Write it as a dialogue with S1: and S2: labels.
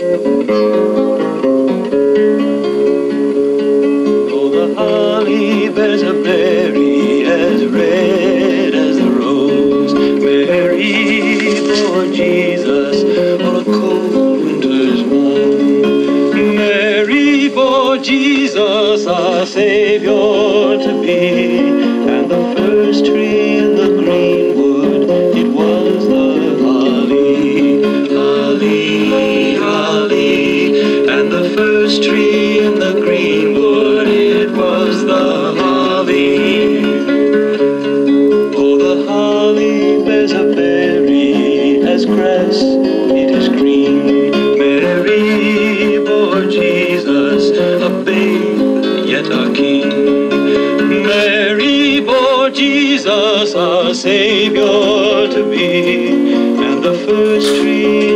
S1: Oh, the holly bears a berry as red as the rose. Mary bore Jesus on a cold winter's morn. Mary Jesus, our Savior first tree in the green wood, it was the holly. Oh, the holly bears a berry as grass, it is green. Mary bore Jesus a babe, yet a king. Mary bore Jesus a savior to be, and the first tree.